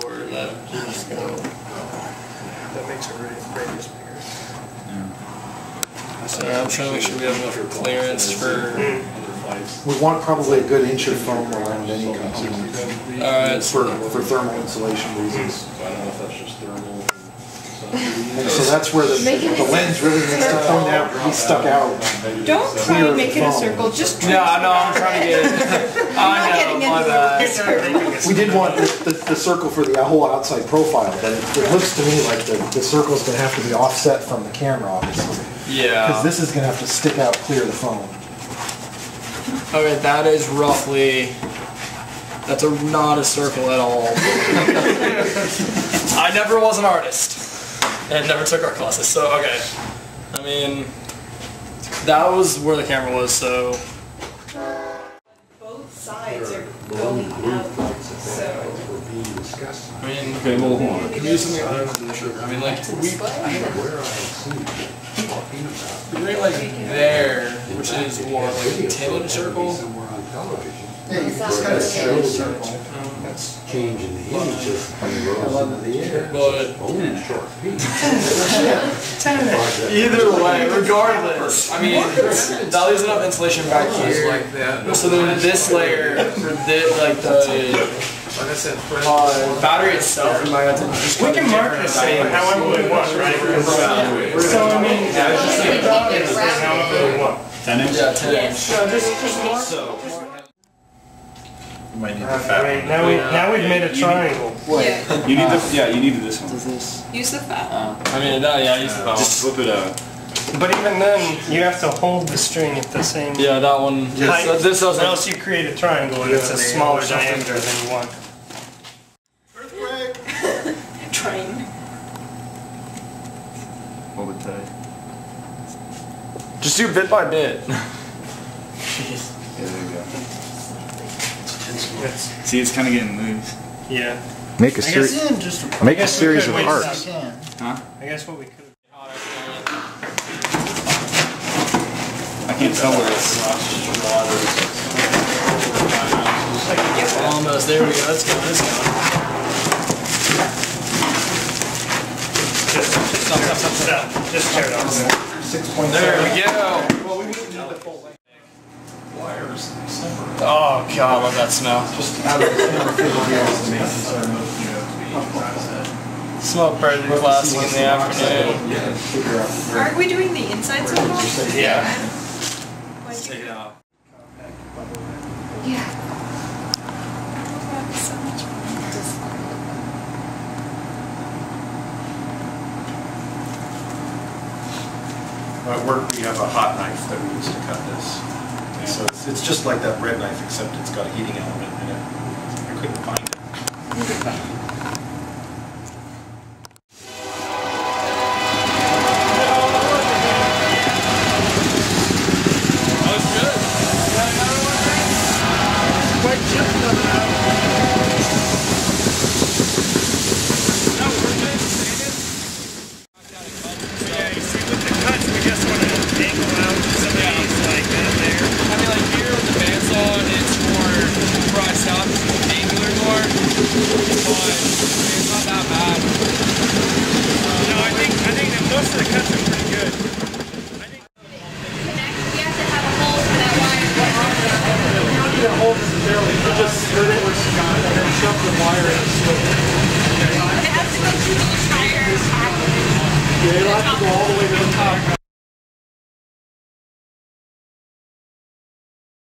sure that just gonna. That makes ra- radius bigger. So I'm trying to make sure we have enough clearance for. We want probably a good inch of foam around any component Alright, for, so for thermal insulation reasons. So I don't know if that's just thermal. And so that's where the, the lens really needs to point out, be stuck out. Don't try Clear and make it a circle, just No, try. no, I'm trying to get it. I know, getting my bad. Uh, we did want the, the, the circle for the whole outside profile, but it, it looks to me like the, the circle's gonna have to be offset from the camera, obviously. Yeah. Cause this is gonna have to stick out clear the phone. Okay, that is roughly. That's a not a circle at all. I never was an artist and never took our classes, so okay. I mean, that was where the camera was, so Both sides are going out, so. I mean, Okay, well, hold on. can we do something other than the sugar? I mean, like we, we right like there, which is what like a ten inch circle. Yeah, you just gotta show the that's changing the images when you roll into the air. But Only a short piece. either way, regardless, I mean, that leaves enough insulation back here. So then this layer for this, like the Like I said, Fred. uh, battery itself, we might have to just. We can mark the same however we want, right? So I mean, yeah, it's just like dog is however we want. Ten inch? Yeah, ten inch. So just, just mark. So. You might need the Uh, fat Right, one. now we, now we've made a triangle. Yeah, You need the, yeah, you needed this one. this? use the fat. I mean, that, yeah, I used the Uh, Just flip it out. But even then, you have to hold the string at the same Yeah, that one. height. This, this Or doesn't. else you create a triangle and it's a smaller diameter than you want. Train. Hold it tight. Just do bit by bit. Yeah, there you go. It's, See, it's kind of getting loose. yeah. Make a I guess, series, make a series of arcs. Huh? I guess what we could I can't tell where it's. Almost. There we go. Let's go. Let's go. just, just, just, just, just tear it off. Six point There we go. Well, we wouldn't need the full length. Wires separate. Oh god, I love that smell. Just out of the camera Smell pretty classic in the afternoon. Yeah. Aren't we doing the inside circle? Yeah. Like, Take it off. Yeah. So much fun. Just- At work, we have a hot knife that we use to cut this. So it's, it's just like that bread knife, except it's got a heating element in it. I couldn't find it. Yeah, you see with the cuts, we just want to angle out some of these like that there. I mean, like here with the bandsaw, it's more where I stop angular more, but it's not that bad. No, I think, I think that most of the cuts are pretty good. I think connect, we have to have a hole for that wire. It has to go through the you'll have to go all the way